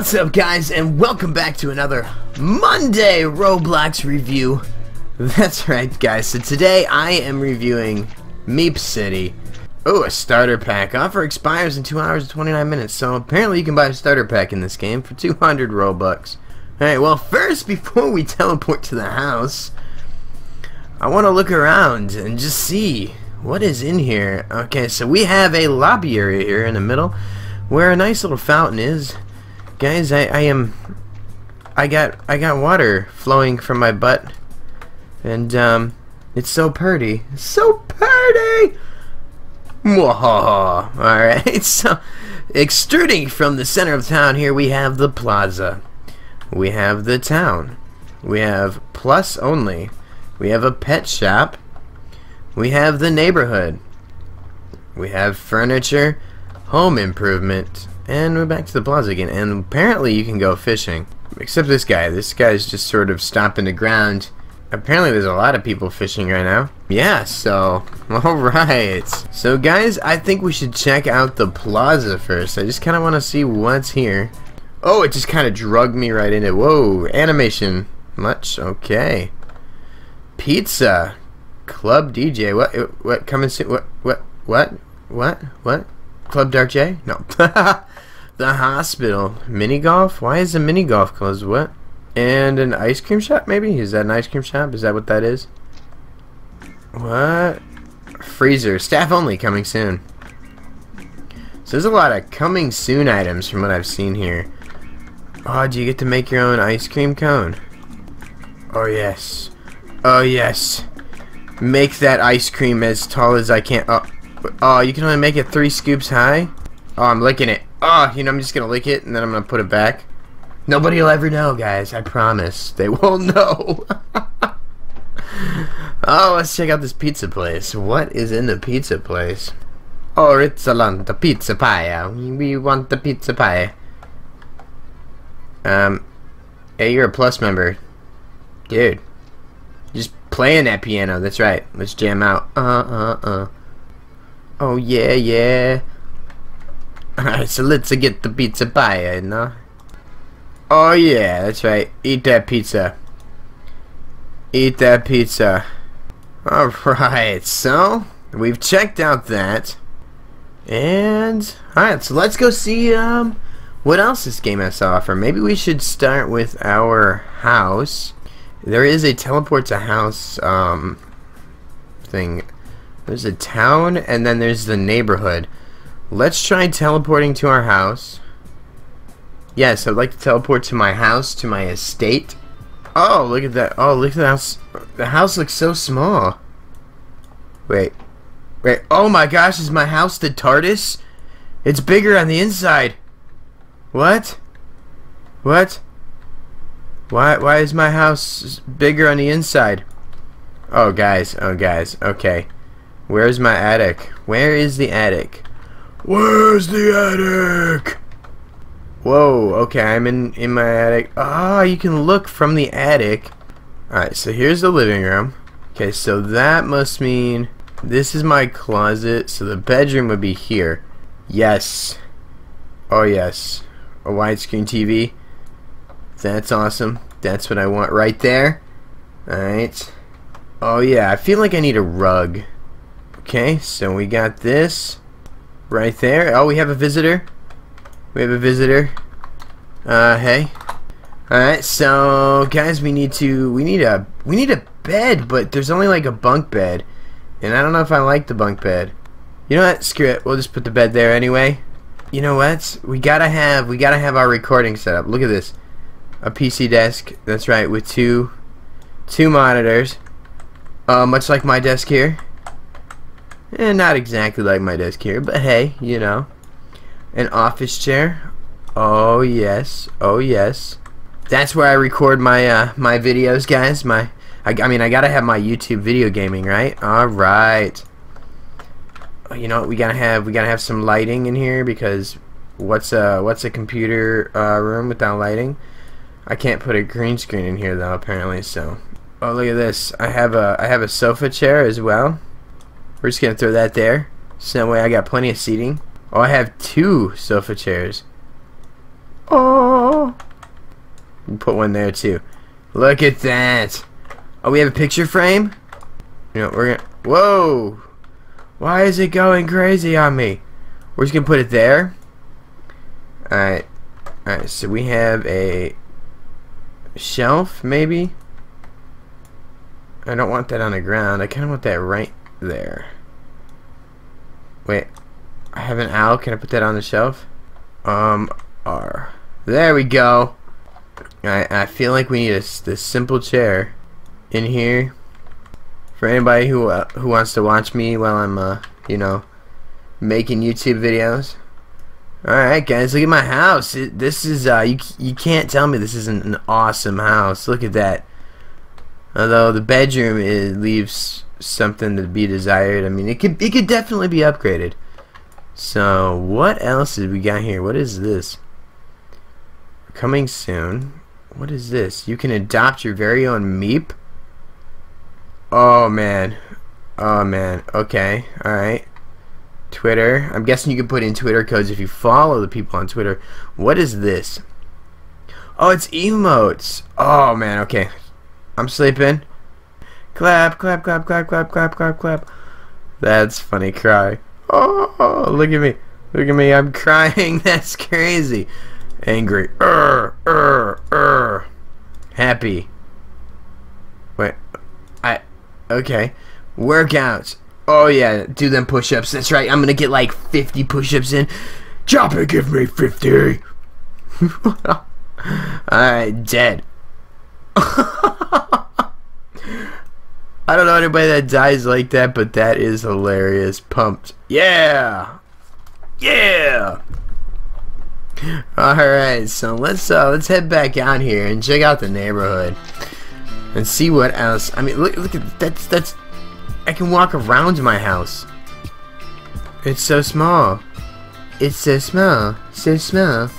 What's up guys and welcome back to another Monday Roblox review. That's right guys, so today I am reviewing Meep City. Oh, a starter pack. Offer expires in 2 hours and 29 minutes, so apparently you can buy a starter pack in this game for 200 Robux. Alright, well first, before we teleport to the house, I want to look around and just see what is in here. Okay, so we have a lobby area here in the middle where a nice little fountain is. Guys, I, I am I got I got water flowing from my butt and um it's so pretty. So pretty. Mwahaha. Alright, so extruding from the center of town here we have the plaza. We have the town. We have plus only. We have a pet shop. We have the neighborhood. We have furniture, home improvement, and we're back to the plaza again. And apparently you can go fishing. Except this guy. This guy's just sort of stomping the ground. Apparently there's a lot of people fishing right now. Yeah, so, alright. So guys, I think we should check out the plaza first. I just kind of want to see what's here. Oh, it just kind of drugged me right into... Whoa, animation. Much, okay. Pizza. Club DJ. What, what, coming soon? What, what, what, what, what? Club Dark J? No. the hospital. Mini golf? Why is the mini golf closed? What? And an ice cream shop, maybe? Is that an ice cream shop? Is that what that is? What? Freezer. Staff only coming soon. So there's a lot of coming soon items from what I've seen here. Oh, do you get to make your own ice cream cone? Oh, yes. Oh, yes. Make that ice cream as tall as I can. Oh, oh you can only make it three scoops high? Oh, I'm licking it. Oh, you know, I'm just to lick it, and then I'm to put it back. Nobody will ever know, guys. I promise. They won't know. oh, let's check out this pizza place. What is in the pizza place? Oh, Rizzolanta pizza pie. We want the pizza pie. Um, hey, you're a plus member. Dude. Just playing that piano. That's right. Let's jam out. Uh, uh, uh. Oh, yeah, yeah. Alright, so let's get the pizza pie, you know? Oh yeah, that's right. Eat that pizza. Eat that pizza. Alright, so we've checked out that. And alright, so let's go see um what else this game has to offer. Maybe we should start with our house. There is a teleport to house um thing. There's a town and then there's the neighborhood. Let's try teleporting to our house. Yes, I'd like to teleport to my house, to my estate. Oh, look at that. Oh, look at the house. The house looks so small. Wait. Wait. Oh my gosh, is my house the TARDIS? It's bigger on the inside. What? What? Why, why is my house bigger on the inside? Oh, guys. Oh, guys. Okay. Where's my attic? Where is the attic? Where's the attic? Whoa, okay, I'm in, in my attic. Ah, you can look from the attic. Alright, so here's the living room. Okay, so that must mean this is my closet, so the bedroom would be here. Yes. Oh, yes. A widescreen TV. That's awesome. That's what I want right there. Alright. Oh, yeah, I feel like I need a rug. Okay, so we got this right there. Oh, we have a visitor. We have a visitor. Uh, hey. Alright, so guys, we need to we need a we need a bed, but there's only like a bunk bed. And I don't know if I like the bunk bed. You know what? Screw it. We'll just put the bed there anyway. You know what? We gotta have we gotta have our recording set up. Look at this. A PC desk. That's right, with two two monitors. Uh, much like my desk here. And eh, not exactly like my desk here, but hey, you know. An office chair. Oh yes. Oh yes. That's where I record my uh, my videos, guys. My I, I mean I gotta have my YouTube video gaming, right? All right. Oh, you know? We gotta have we gotta have some lighting in here because what's a what's a computer uh, room without lighting? I can't put a green screen in here though apparently. So oh look at this. I have a I have a sofa chair as well. We're just gonna throw that there. So that way I got plenty of seating. Oh, I have two sofa chairs. Oh. Put one there too. Look at that. Oh, we have a picture frame? You know, we're gonna... Whoa! Why is it going crazy on me? We're just gonna put it there. Alright. Alright, so we have a shelf, maybe? I don't want that on the ground. I kind of want that right there. Wait. I have an owl. Can I put that on the shelf? Um, R. There we go. I, I feel like we need this simple chair in here for anybody who uh, who wants to watch me while I'm uh, you know making YouTube videos. Alright guys, look at my house. It, this is, uh, you, you can't tell me this isn't an awesome house. Look at that. Although the bedroom it leaves something to be desired. I mean, it could, it could definitely be upgraded. So, what else did we got here? What is this? Coming soon. What is this? You can adopt your very own Meep? Oh, man. Oh, man. Okay. Alright. Twitter. I'm guessing you can put in Twitter codes if you follow the people on Twitter. What is this? Oh, it's emotes. Oh, man. Okay. I'm sleeping. Clap, clap, clap, clap, clap, clap, clap, clap. That's funny cry. Oh, look at me. Look at me. I'm crying. That's crazy. Angry. Er, er, er. Happy. Wait. I. Okay. Workouts. Oh yeah, do them push-ups. That's right. I'm gonna get like 50 push-ups in. Chopper, give me 50. Alright, dead. I don't know anybody that dies like that, but that is hilarious. Pumped. Yeah. Yeah. Alright, so let's uh let's head back out here and check out the neighborhood. And see what else. I mean, look look at that's that's I can walk around my house. It's so small. It's so small. So small.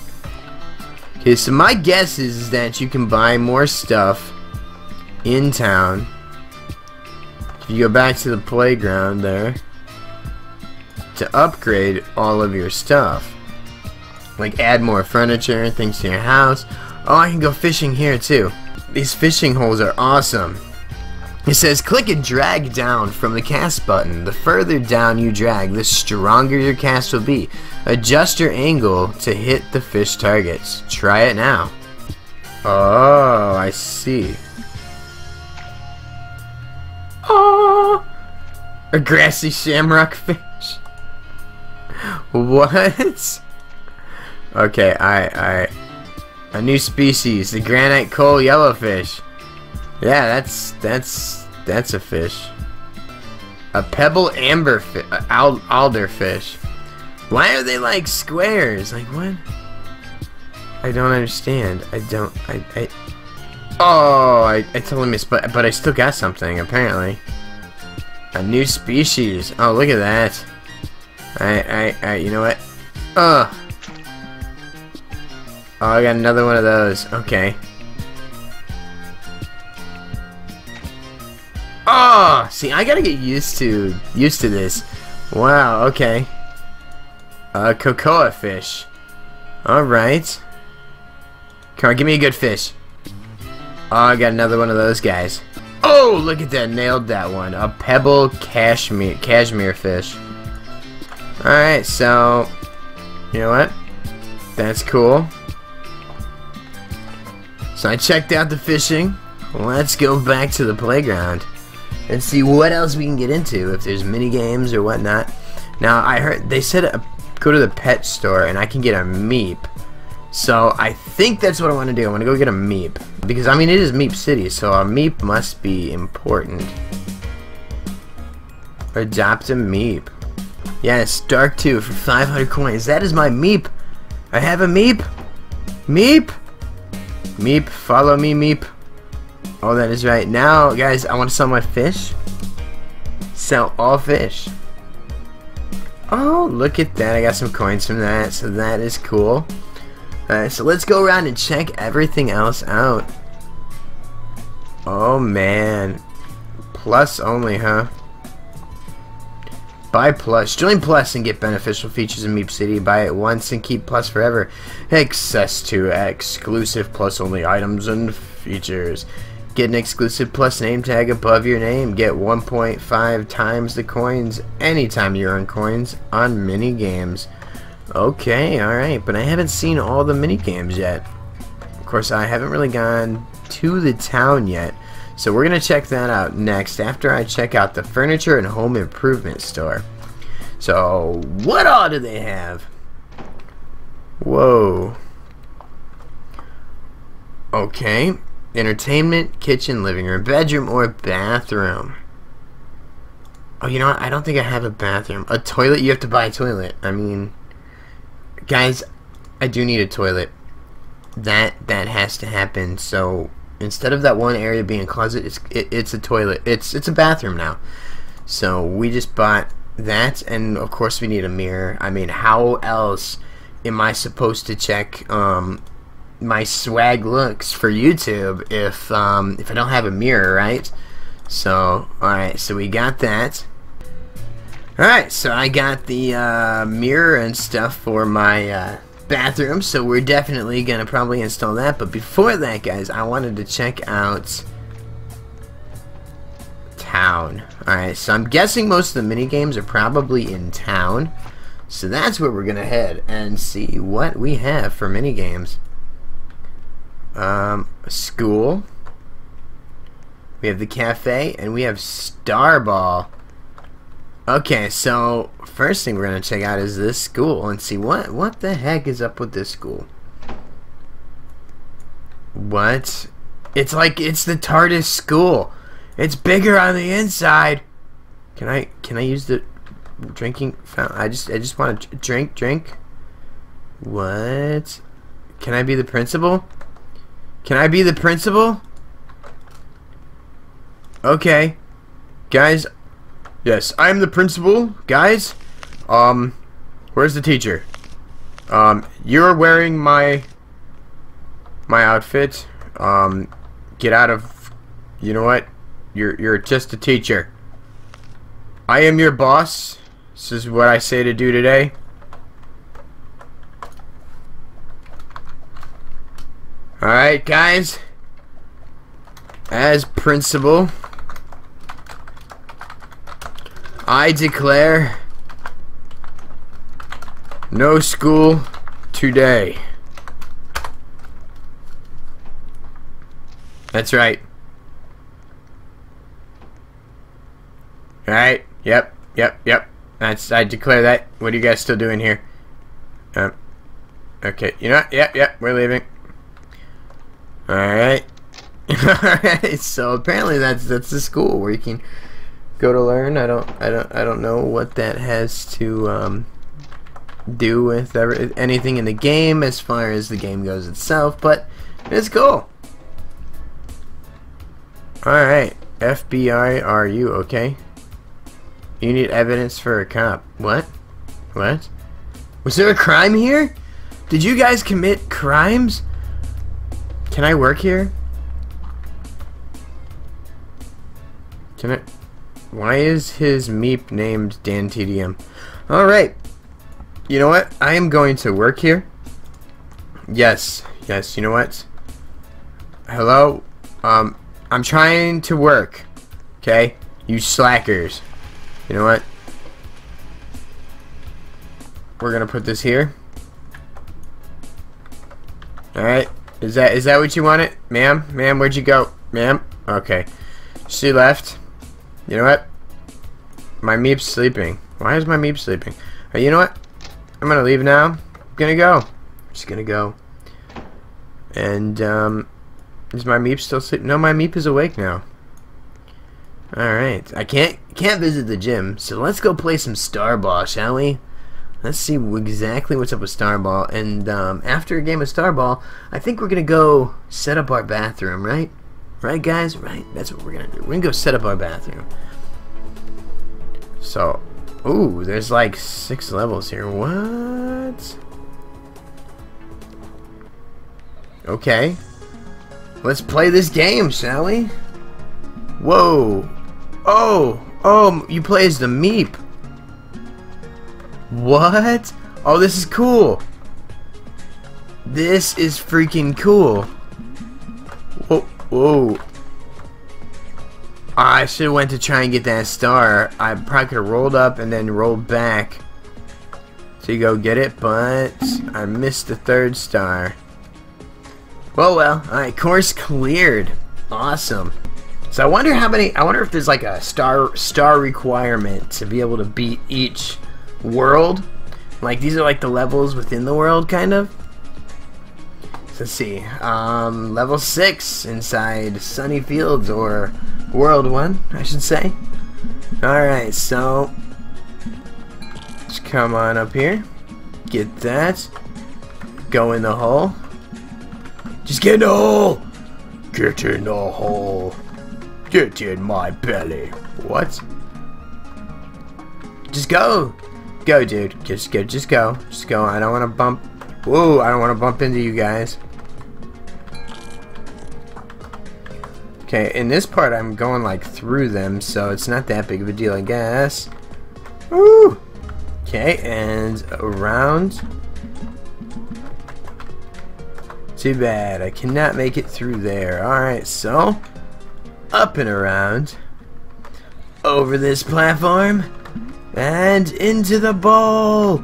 Okay, so my guess is that you can buy more stuff in town. You go back to the playground there to upgrade all of your stuff. Like add more furniture and things to your house. Oh, I can go fishing here too. These fishing holes are awesome. It says click and drag down from the cast button. The further down you drag, the stronger your cast will be. Adjust your angle to hit the fish targets. Try it now. Oh, I see. Oh, a grassy shamrock fish. What? Okay, I, I, a new species, the granite coal yellowfish. Yeah, that's that's that's a fish. A pebble amber fi uh, alder fish. Why are they like squares? Like what? I don't understand. I don't. I. I oh, I, I totally missed. But but I still got something apparently. A new species. Oh, look at that. I I I. You know what? Ugh. Oh, I got another one of those. Okay. Oh, see, I gotta get used to used to this. Wow. Okay. Uh, cocoa fish. All right. Come on, give me a good fish. Oh, I got another one of those guys. Oh, look at that! Nailed that one. A pebble cashmere cashmere fish. All right, so you know what? That's cool. So I checked out the fishing. Let's go back to the playground and see what else we can get into if there's mini games or whatnot. Now I heard they said uh, go to the pet store and I can get a Meep. So I think that's what I want to do. I want to go get a Meep because I mean it is Meep City, so a Meep must be important. Adopt a Meep. Yes, Dark 2 for 500 coins. That is my Meep. I have a Meep. Meep. Meep, follow me, Meep. Oh, that is right. Now, guys, I want to sell my fish. Sell all fish. Oh, look at that. I got some coins from that, so that is cool. Alright, so let's go around and check everything else out. Oh, man. Plus only, huh? Buy Plus. Join Plus and get beneficial features in Meep City. Buy it once and keep Plus forever. Access to exclusive Plus only items and features. Get an exclusive Plus name tag above your name. Get 1.5 times the coins anytime you earn coins on mini games. Okay, alright, but I haven't seen all the mini games yet. Of course, I haven't really gone to the town yet. So we're going to check that out next after I check out the furniture and home improvement store. So what all do they have? Whoa. Okay. Entertainment, kitchen, living room, bedroom, or bathroom. Oh, you know what? I don't think I have a bathroom. A toilet? You have to buy a toilet. I mean, guys, I do need a toilet. That that has to happen. So instead of that one area being a closet, it's it, it's a toilet. It's it's a bathroom now. So we just bought that, and of course we need a mirror. I mean, how else am I supposed to check um, my swag looks for YouTube if um, if I don't have a mirror, right? So all right, so we got that. All right, so I got the uh, mirror and stuff for my. Uh, bathroom, so we're definitely going to probably install that. But before that, guys, I wanted to check out town. Alright, so I'm guessing most of the mini games are probably in town. So that's where we're going to head and see what we have for mini games. Um, school. We have the cafe, and we have Starball. Okay, so first thing we're gonna check out is this school and see what what the heck is up with this school. What? It's like it's the TARDIS school. It's bigger on the inside. Can I can I use the drinking fountain? I just I just want to drink drink. What? Can I be the principal? Can I be the principal? Okay. Guys, Yes, I'm the principal, guys. Um, where's the teacher? Um, you're wearing my my outfit. Um, get out of. You know what? You're you're just a teacher. I am your boss. This is what I say to do today. Alright, guys. As principal. I declare no school today. That's right. Alright, yep, yep, yep. That's I declare that. What are you guys still doing here? Um Okay, you know what? Yep, yep, we're leaving. Alright. Alright, so apparently that's that's the school where you can go to learn. I don't I don't I don't know what that has to um, do with ever, anything in the game as far as the game goes itself, but it's cool. Alright, FBI, are you okay? You need evidence for a cop. What? What? Was there a crime here? Did you guys commit crimes? Can I work here? Can I... Why is his meep named Dan TDM? Alright. You know what? I am going to work here. Yes. Yes, you know what? Hello? Um, I'm trying to work. Okay? You slackers. You know what? We're gonna put this here. Alright. Is that is that what you wanted? Ma'am? Ma'am, where'd you go? Ma'am? Okay. She left. You know what? My Meep's sleeping. Why is my Meep sleeping? You know what? I'm gonna leave now. I'm gonna go. I'm just gonna go. And, um, is my Meep still sleeping? No, my Meep is awake now. Alright. I can't, can't visit the gym, so let's go play some Starball, shall we? Let's see exactly what's up with Starball. And, um, after a game of Starball, I think we're gonna go set up our bathroom, right? Right, guys? Right. That's what we're to do. We're to go set up our bathroom. So, ooh, there's like six levels here. What? Okay. Let's play this game, shall we? Whoa. Oh, oh, you play as the Meep. What? Oh, this is cool. This is freaking cool. Whoa. I should have went to try and get that star. I probably could have rolled up and then rolled back to go get it, but I missed the third star. Well, well. Alright, course cleared. Awesome. So I wonder how many, I wonder if there's like a star star requirement to be able to beat each world. Like these are like the levels within the world kind of. Let's see. Um, level 6 inside Sunny Fields or World 1, I should say. Alright, so let's come on up here. Get that. Go in the hole. Just get in the hole! Get in the hole. Get in my belly. What? Just go. Go, dude. Just go. Just go. Just go. I don't want to bump. Whoa, I don't want to bump into you guys. Okay, in this part I'm going like through them, so it's not that big of a deal, I guess. Woo! Okay, and around. Too bad, I cannot make it through there. Alright, so up and around, over this platform, and into the bowl.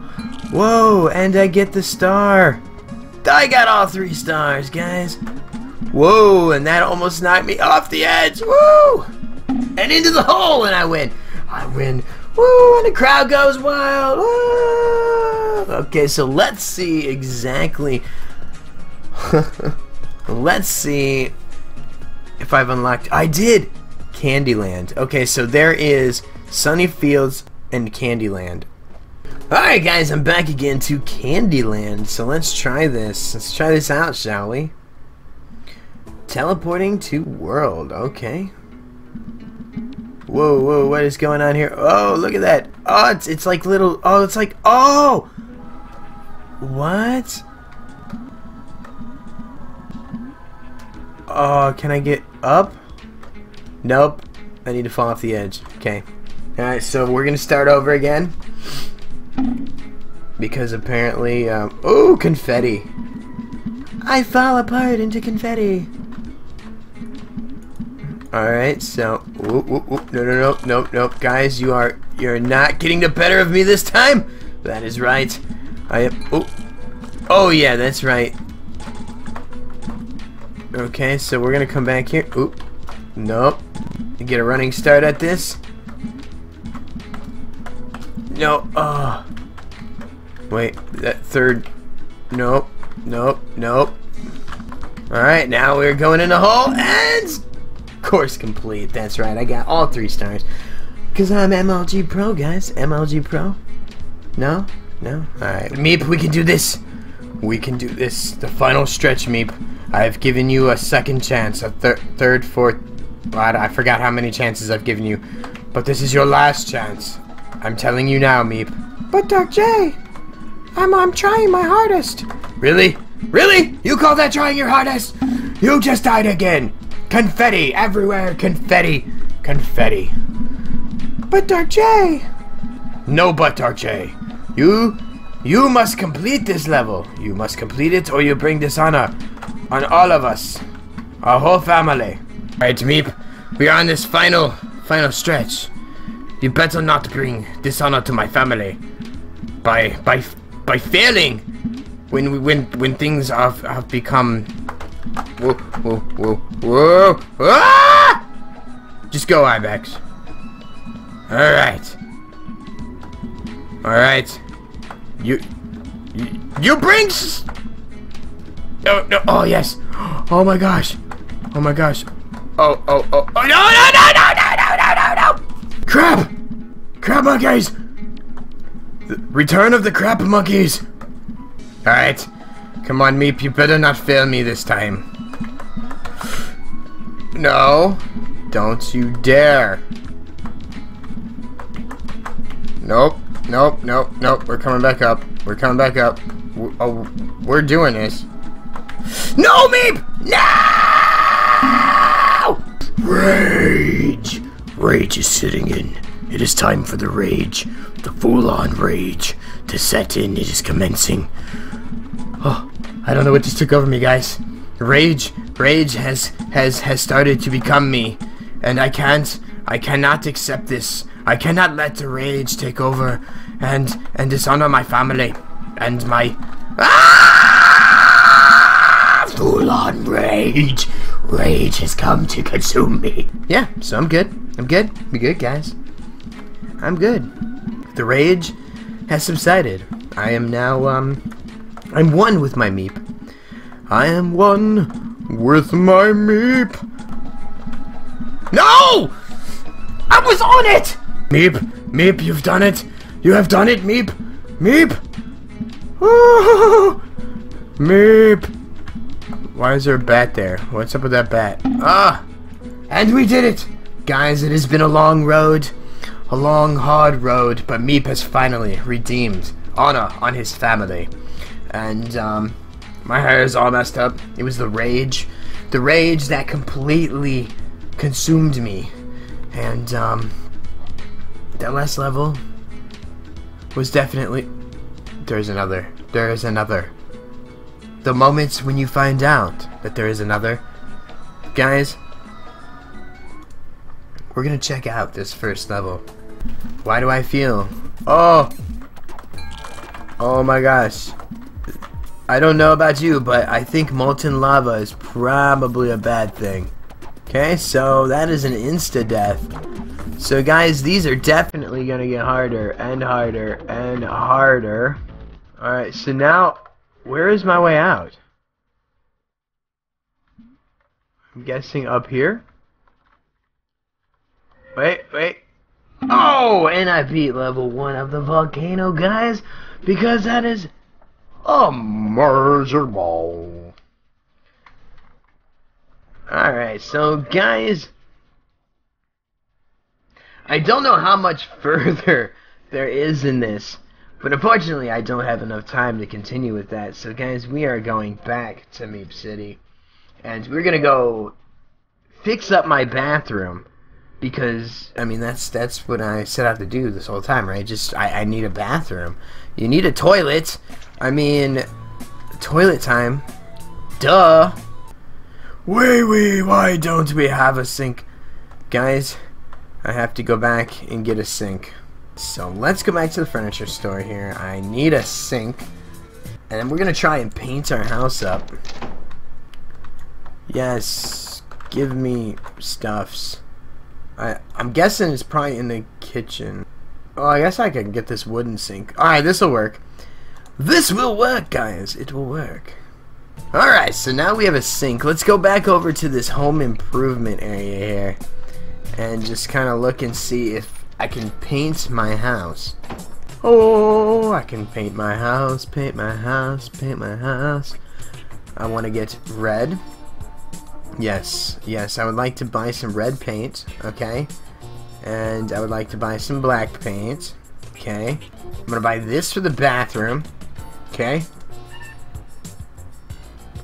Whoa, and I get the star. I got all three stars, guys. Whoa, and that almost knocked me off the edge. Woo! And into the hole, and I win. I win. Woo! And the crowd goes wild. Woo! Okay, so let's see exactly. let's see if I've unlocked... I did! Candyland. Okay, so there is Sunny Fields and Candyland. Alright guys, I'm back again to Candyland. So let's try this. Let's try this out, shall we? Teleporting to world. Okay. Whoa, whoa, what is going on here? Oh, look at that. Oh, it's, it's like little... Oh, it's like... Oh! What? Oh, can I get up? Nope. I need to fall off the edge. Okay. Alright, so we're gonna start over again. Because apparently, um, oh, confetti. I fall apart into confetti. Alright, so, whoop whoop no, no, no, no, no, guys, you are, you're not getting the better of me this time. That is right. I am, oh, oh yeah, that's right. Okay, so we're gonna come back here. Oop. Nope. Get a running start at this. No. Oh. Wait, that third. Nope. Nope. Nope. Alright, now we're going in the hole and course complete. That's right. I got all three stars. Because I'm MLG Pro, guys. MLG Pro. No? No? Alright. Meep, we can do this. We can do this. The final stretch, Meep. I've given you a second chance, a thir third, fourth, I forgot how many chances I've given you. But this is your last chance. I'm telling you now, Meep. But Dark J, I'm I'm trying my hardest. Really? Really? You call that trying your hardest? You just died again. Confetti everywhere. Confetti. Confetti. But Dark J. No, but Dark J. You, you must complete this level. You must complete it, or you bring dishonor on all of us, our whole family. Alright, Meep, we are on this final, final stretch. You better not bring dishonor to my family by, by, by failing when we, when, when things have, have become. Whoa, whoa, whoa, whoa! Ah! Just go, Ibex. All right. All right. You, you, you bring. No, no. Oh, yes. Oh, my gosh. Oh, my gosh. Oh, oh, oh. Oh, no, no, no, no, no, no, no, no, no. Crap. Crap monkeys. The return of the crap monkeys. All right. Come on, Meep. You better not fail me this time. No. Don't you dare. Nope. Nope. Nope. Nope. We're coming back up. We're coming back up. oh, we're doing this. No, Meep! No! Rage! Rage is sitting in. It is time for the rage. The full-on rage. to set in. It is commencing. Oh, I don't know what just took over me, guys. Rage, rage has has has started to become me, and I can't, I cannot accept this. I cannot let the rage take over and and dishonor my family and my ah! full on rage. Rage has come to consume me. Yeah, so I'm good. I'm good. Be good, guys. I'm good. The rage has subsided. I am now um I'm one with my meep. I am one with my meep. No! I was on it! Meep, Meep, you've done it. You have done it, Meep. Meep. Meep. Why is there a bat there? What's up with that bat? Ah! And we did it! Guys, it has been a long road. A long, hard road, but Meep has finally redeemed honor on his family. And, um, my hair is all messed up. It was the rage. The rage that completely consumed me. And, um, that last level was definitely... There's another. There is another. The moments when you find out that there is another. Guys, we're gonna check out this first level. Why do I feel... Oh! Oh my gosh. I don't know about you, but I think molten lava is probably a bad thing. Okay, so that is an insta-death. So guys, these are definitely going to get harder and harder and harder. Alright, so now, where is my way out? I'm guessing up here? Wait, wait. Oh, and I beat level 1 of the volcano, guys, because that is ball. Alright, so guys, I don't know how much further there is in this, but unfortunately I don't have enough time to continue with that. So guys, we are going back to Meep City, and we're gonna go fix up my bathroom because I mean that's that's what I set out to do this whole time, right? Just I, I need a bathroom. You need a toilet. I mean, toilet time. Duh. Wait, wait, why don't we have a sink? Guys, I have to go back and get a sink. So let's go back to the furniture store here. I need a sink. And we're going to try and paint our house up. Yes, give me stuffs. I, I'm guessing it's probably in the kitchen. Oh, I guess I can get this wooden sink. Alright, this will work. This will work, guys. It will work. Alright, so now we have a sink. Let's go back over to this home improvement area here and just kind of look and see if I can paint my house. Oh, I can paint my house, paint my house, paint my house. I want to get red. Yes, yes, I would like to buy some red paint, okay? And I would like to buy some black paint, okay? I'm going to buy this for the bathroom, okay?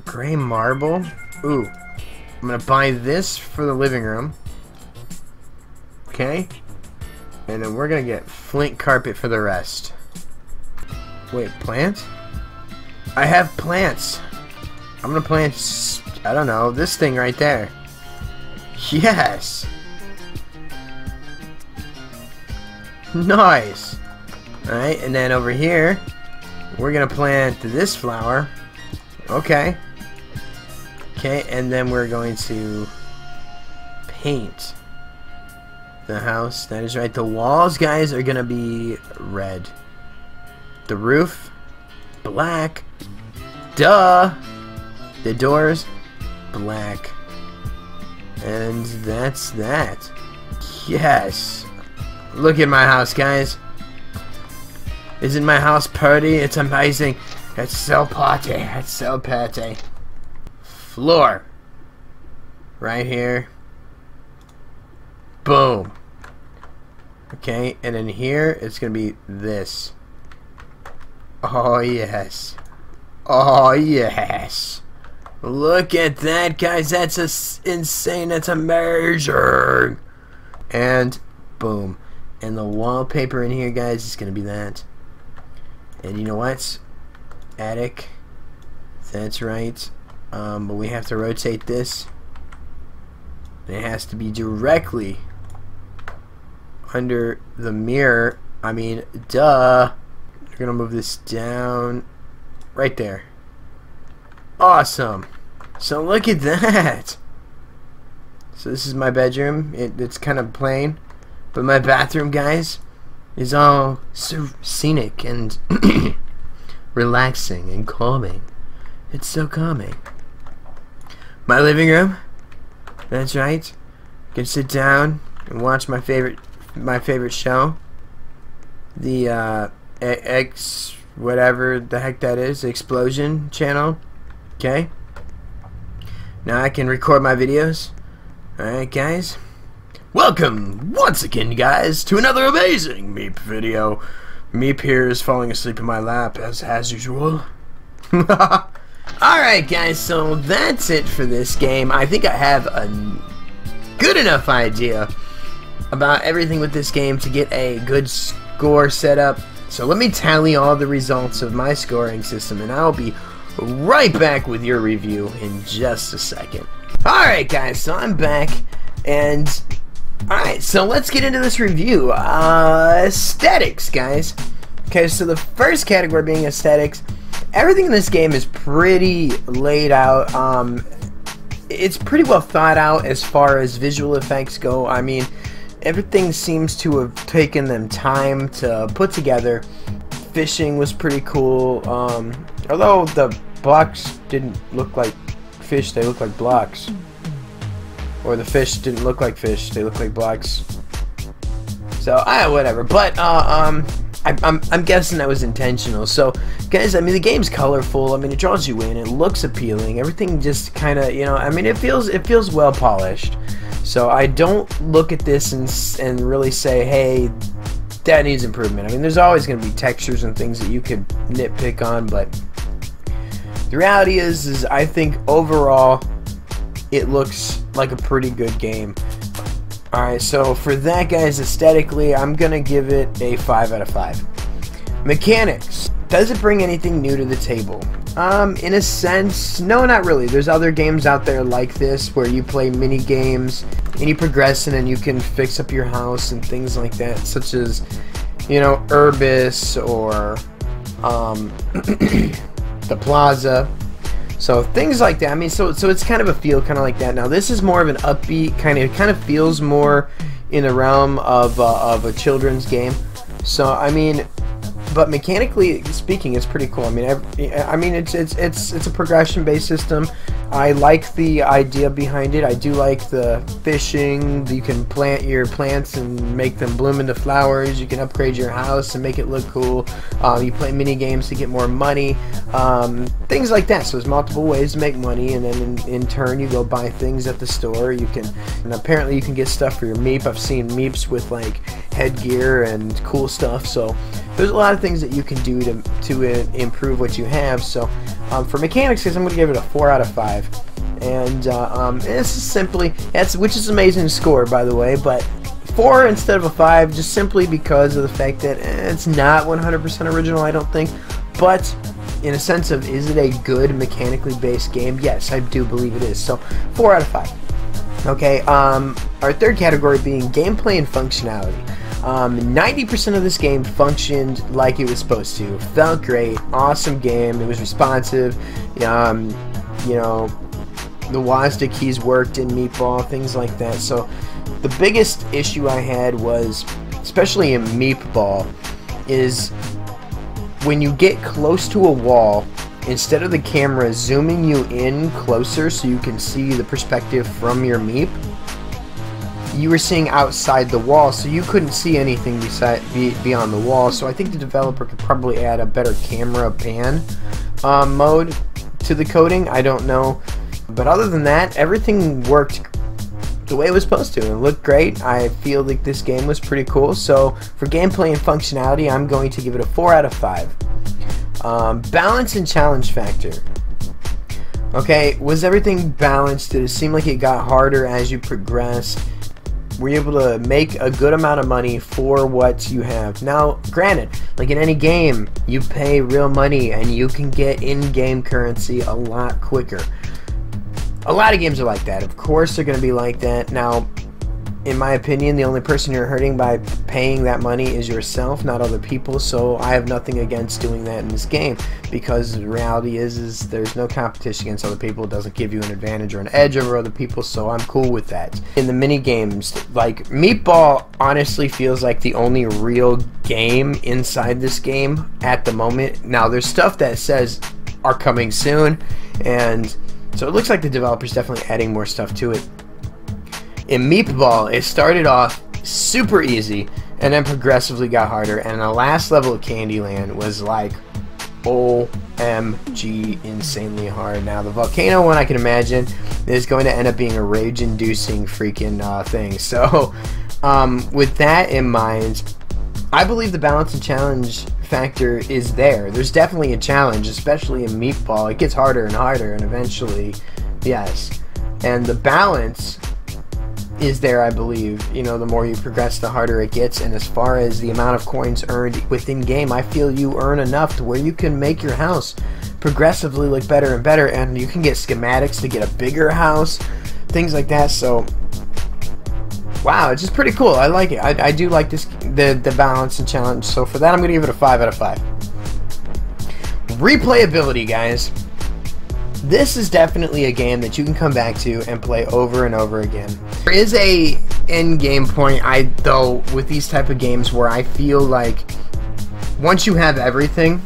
Gray marble. Ooh. I'm to buy this for the living room. Okay. And then we're to get flint carpet for the rest. Wait, plants? I have plants. I'm to plant, I don't know, this thing right there. Yes. Nice. Alright, and then over here, we're going to plant this flower. Okay. Okay, and then we're going to paint the house. That is right. The walls, guys, are going to be red. The roof, black. Duh! The doors, black. And that's that. Yes. Look at my house, guys. Isn't my house pretty? It's amazing. It's so pretty. It's so pretty. Floor. Right here. Boom. Okay, and in here, it's going to be this. Oh, yes. Oh, yes. Look at that, guys. That's a, insane. That's amazing. And boom. And the wallpaper in here, guys, is going to be that. And you know what? Attic. That's right. Um, but we have to rotate this. It has to be directly under the mirror. I mean, duh. We're going to move this down right there. Awesome. So look at that. So this is my bedroom. It, it's kind of plain. But my bathroom, guys, is all so scenic and relaxing and calming. It's so calming. My living room. That's right. You can sit down and watch my favorite my favorite show. The uh, X whatever the heck that is, Explosion channel. Okay. Now I can record my videos. Alright guys. Welcome once again guys to another amazing Meep video. Meep here is falling asleep in my lap as as usual. Alright guys, so that's it for this game. I think I have a good enough idea about everything with this game to get a good score set up. So let me tally all the results of my scoring system and I'll be right back with your review in just a second. Alright guys, so I'm back and alright, so let's get into this review. Uh, aesthetics, guys. Okay, so the first category being aesthetics. Everything in this game is pretty laid out. Um, it's pretty well thought out as far as visual effects go. I mean, everything seems to have taken them time to put together. Fishing was pretty cool. Um, although the blocks didn't look like fish, they looked like blocks. Or the fish didn't look like fish, they looked like blocks. So, ah, whatever. But, uh, um, I, I'm, I'm guessing that was intentional. So, guys, I mean, the game's colorful. I mean, it draws you in. It looks appealing. Everything just kind of, you know, I mean, it feels it feels well polished. So I don't look at this and and really say, hey, that needs improvement. I mean, there's always going to be textures and things that you could nitpick on, but the reality is, is I think overall, it looks like a pretty good game. Alright, so for that, guys, aesthetically, I'm going to give it a 5 out of 5. Mechanics. Does it bring anything new to the table? Um, in a sense, no, not really. There's other games out there like this where you play mini games and you progress and then you can fix up your house and things like that, such as, you know, Urbis or um, the Plaza. So things like that. I mean, so so it's kind of a feel kind of like that. Now this is more of an upbeat kind of. It kind of feels more in the realm of uh, of a children's game. So I mean, but mechanically speaking, it's pretty cool. I mean, I, I mean, it's it's it's it's a progression-based system. I like the idea behind it. I do like the fishing. You can plant your plants and make them bloom into flowers. You can upgrade your house and make it look cool. Uh, you play mini games to get more money, um, things like that. So there's multiple ways to make money, and then in, in, turn you go buy things at the store. You can, and apparently you can get stuff for your Meep. I've seen Meeps with like headgear and cool stuff. So there's a lot of things that you can do to, to uh, improve what you have. So um, for mechanics, I'm going to give it a 4 out of 5. And uh, um, this is simply, that's, which is amazing score, by the way, but 4 instead of a 5 just simply because of the fact that eh, it's not 100% original, I don't think. But in a sense of, is it a good mechanically based game? Yes, I do believe it is. So 4 out of 5. Okay, um, our third category being gameplay and functionality. 90% um, of this game functioned like it was supposed to. Felt great, awesome game. It was responsive. Um, you know, the WASD keys worked in Meepball, things like that. So the biggest issue I had was, especially in Meepball, is when you get close to a wall, instead of the camera zooming you in closer so you can see the perspective from your Meep, you were seeing outside the wall, so you couldn't see anything beside be, beyond the wall. So I think the developer could probably add a better camera pan um, mode to the coding. I don't know, but other than that, everything worked the way it was supposed to. It looked great. I feel like this game was pretty cool. So for gameplay and functionality, I'm going to give it a four out of five. Um, balance and challenge factor. Okay, was everything balanced? Did it seem like it got harder as you progressed? Were you able to make a good amount of money for what you have. Now, granted, like in any game, you pay real money and you can get in-game currency a lot quicker. A lot of games are like that. Of course, they're going to be like that. Now, in my opinion, the only person you're hurting by paying that money is yourself, not other people. So I have nothing against doing that in this game because the reality is, is there's no competition against other people. It doesn't give you an advantage or an edge over other people. So I'm cool with that. In the mini games, like Meatball, honestly feels like the only real game inside this game at the moment. Now there's stuff that says are coming soon, and so it looks like the developer's definitely adding more stuff to it in Meatball, it started off super easy and then progressively got harder. And the last level of Candyland was like OMG insanely hard. Now, the volcano one I can imagine is going to end up being a rage inducing freaking uh, thing. So, um, with that in mind, I believe the balance and challenge factor is there. There's definitely a challenge, especially in Meatball. It gets harder and harder, and eventually, yes. And the balance is there, I believe. You know, the more you progress, the harder it gets. And as far as the amount of coins earned within game, I feel you earn enough to where you can make your house progressively look better and better. And you can get schematics to get a bigger house, things like that. So, wow, it's just pretty cool. I like it. I, I do like this the the balance and challenge. So for that, I'm gonna give it a five out of five. Replayability, guys this is definitely a game that you can come back to and play over and over again. There is a end game point I though with these type of games where I feel like once you have everything,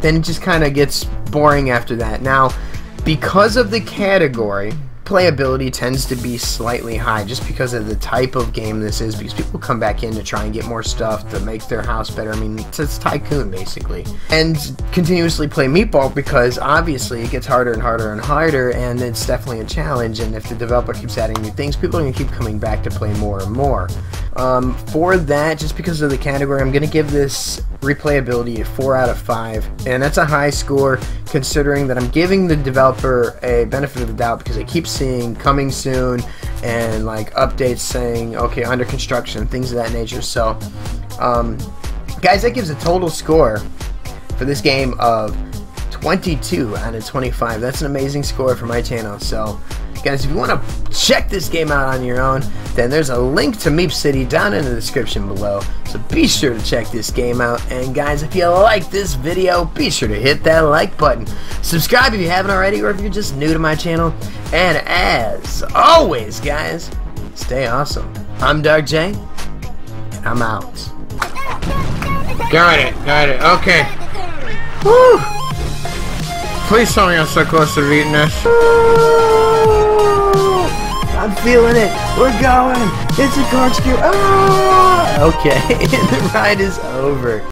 then it just kind of gets boring after that. Now, because of the category, playability tends to be slightly high just because of the type of game this is because people come back in to try and get more stuff to make their house better. I mean, it's, it's Tycoon basically. And continuously play Meatball because obviously it gets harder and harder and harder and it's definitely a challenge and if the developer keeps adding new things, people are going to keep coming back to play more and more. Um, for that, just because of the category, I'm going to give this replayability a 4 out of 5 and that's a high score considering that I'm giving the developer a benefit of the doubt because I keep seeing coming soon and like updates saying okay under construction things of that nature. So um, guys that gives a total score for this game of 22 out of 25 that's an amazing score for my channel. So Guys, if you want to check this game out on your own, then there's a link to Meep City down in the description below. So be sure to check this game out. And guys, if you like this video, be sure to hit that like button. Subscribe if you haven't already, or if you're just new to my channel. And as always, guys, stay awesome. I'm Dark J, and I'm out. Got it, got it, okay. Woo! Please tell me I'm so close to beating this. I'm feeling it. We're going. It's a corkscrew. Ah! Okay, the ride is over.